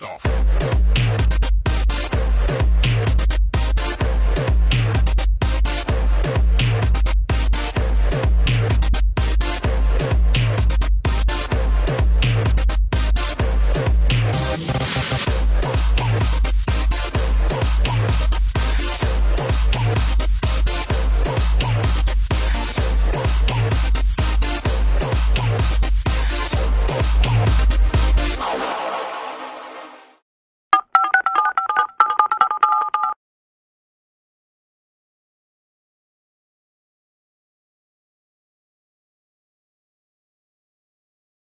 left.